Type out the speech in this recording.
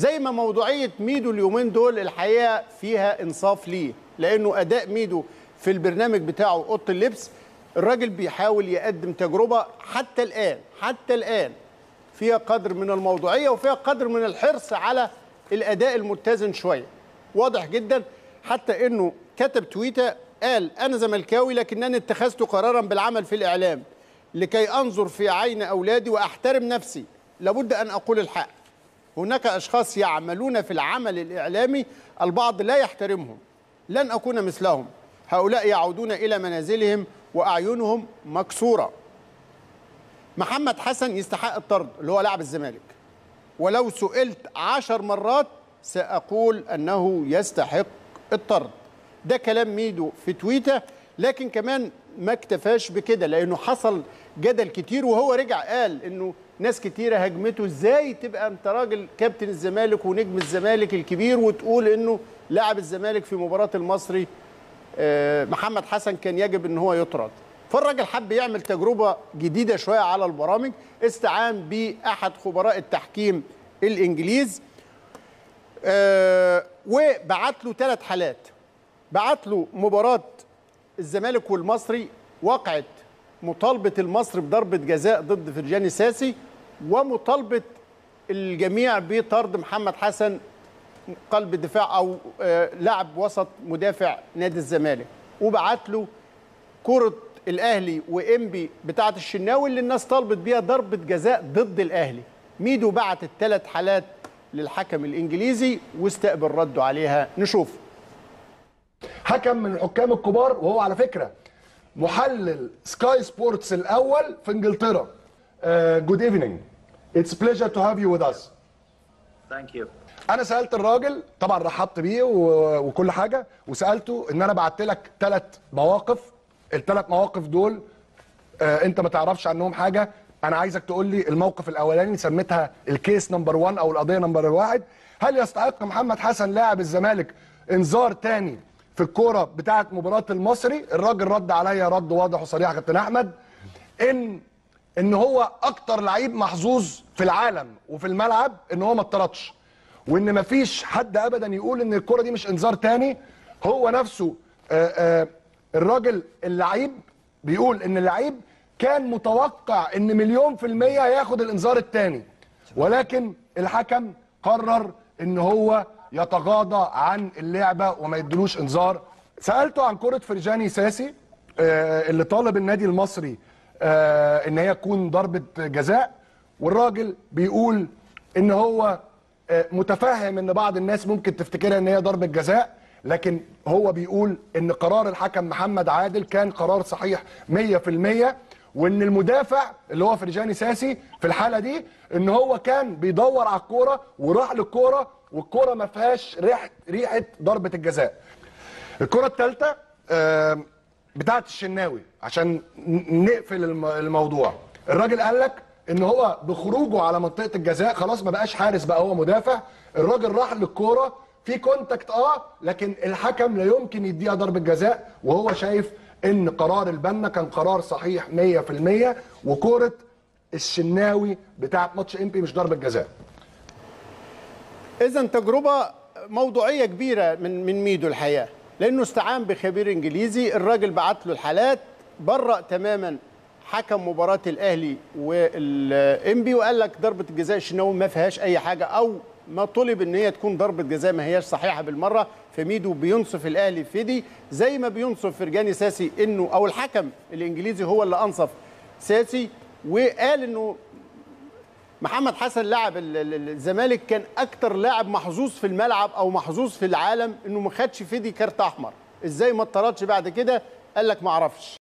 زي ما موضوعية ميدو اليومين دول الحقيقة فيها انصاف ليه. لأنه أداء ميدو في البرنامج بتاعه أوضة اللبس الراجل بيحاول يقدم تجربة حتى الآن حتى الآن فيها قدر من الموضوعية وفيها قدر من الحرص على الأداء المتزن شوية. واضح جدا حتى إنه كتب تويته قال أنا زملكاوي لكنني اتخذت قرارا بالعمل في الإعلام لكي أنظر في عين أولادي وأحترم نفسي. لابد أن أقول الحق. هناك أشخاص يعملون في العمل الإعلامي البعض لا يحترمهم لن أكون مثلهم. هؤلاء يعودون إلى منازلهم وأعينهم مكسورة. محمد حسن يستحق الطرد اللي هو لاعب الزمالك. ولو سئلت عشر مرات سأقول أنه يستحق الطرد. ده كلام ميدو في تويتر لكن كمان ما اكتفاش بكده لأنه حصل جدل كتير وهو رجع قال أنه ناس كتيرة هجمته إزاي تبقى أنت راجل كابتن الزمالك ونجم الزمالك الكبير وتقول إنه لاعب الزمالك في مباراة المصري محمد حسن كان يجب إن هو يطرد. فالراجل حب يعمل تجربة جديدة شوية على البرامج استعان بأحد خبراء التحكيم الإنجليز أه وبعت له ثلاث حالات. بعت له مباراة الزمالك والمصري وقعت مطالبة المصري بضربة جزاء ضد فرجاني ساسي ومطالبة الجميع بطرد محمد حسن قلب دفاع أو أه لاعب وسط مدافع نادي الزمالك. وبعت له كرة الأهلي وإنبي بتاعة الشناوي اللي الناس طالبت بيها ضربة جزاء ضد الأهلي. ميدو بعت الثلاث حالات للحكم الإنجليزي واستقبل رده عليها. نشوف. حكم من الحكام الكبار وهو على فكرة محلل Sky Sports الأول في إنجلترا. good evening it's pleasure to have you with us thank you أنا سألت الراجل طبعا رحبت بيه وكل حاجة وسألته إن أنا بعت لك ثلاث مواقف. الثلاث مواقف دول آه أنت ما تعرفش عنهم حاجة. أنا عايزك تقول لي الموقف الأولاني سميتها ال case number 1 أو القضية number 1 هل يستحق محمد حسن لاعب الزمالك إنذار تاني في الكورة بتاعه مباراة المصري؟ الراجل رد عليا رد واضح وصريح يا كابتن أحمد. إن إن هو أكتر لعيب محظوظ في العالم وفي الملعب إن هو ما اتطردش. وإن مفيش حد ابدا يقول إن الكوره دي مش إنذار تاني. هو نفسه آآ آآ الراجل اللعيب بيقول إن اللعيب كان متوقع إن مليون في المية هياخد الإنذار الثاني ولكن الحكم قرر إن هو يتغاضى عن اللعبة وما يدلوش إنذار. سألته عن كرة فرجاني ساسي آه اللي طالب النادي المصري آه إن هي تكون ضربة جزاء والراجل بيقول إن هو آه متفهم إن بعض الناس ممكن تفتكرها إن هي ضربة جزاء لكن هو بيقول إن قرار الحكم محمد عادل كان قرار صحيح 100% وإن المدافع اللي هو فرجاني ساسي في الحالة دي إن هو كان بيدور على الكورة وراح للكورة والكورة ما فيهاش ريحة ريحة ضربة الجزاء. الكره الثالثه بتاعه الشناوي عشان نقفل الموضوع. الراجل قال لك إن هو بخروجه على منطقة الجزاء خلاص ما بقاش حارس بقى هو مدافع. الراجل راح للكورة في كونتاكت آه لكن الحكم لا يمكن يديها ضربة جزاء وهو شايف إن قرار البنا كان قرار صحيح 100% وكورة الشناوي بتاعه ماتش امبي مش ضربة جزاء. اذا تجربة موضوعية كبيرة من من ميدو الحقيقة. لأنه استعان بخبير إنجليزي. الراجل بعت له الحالات برأ تماما حكم مباراة الأهلي والإنبي وقال لك ضربة الجزاء الشناوي ما فيهاش أي حاجة أو ما طلب إن هي تكون ضربة جزاء ما هياش صحيحة بالمرة فميدو بينصف الأهلي في دي زي ما بينصف فرجاني ساسي إنه أو الحكم الإنجليزي هو اللي أنصف ساسي وقال إنه محمد حسن لاعب الزمالك كان أكتر لاعب محظوظ في الملعب أو محظوظ في العالم إنه ما خدش فيدي كارت أحمر. إزاي ما اتطردش بعد كده؟ قال لك ما أعرفش.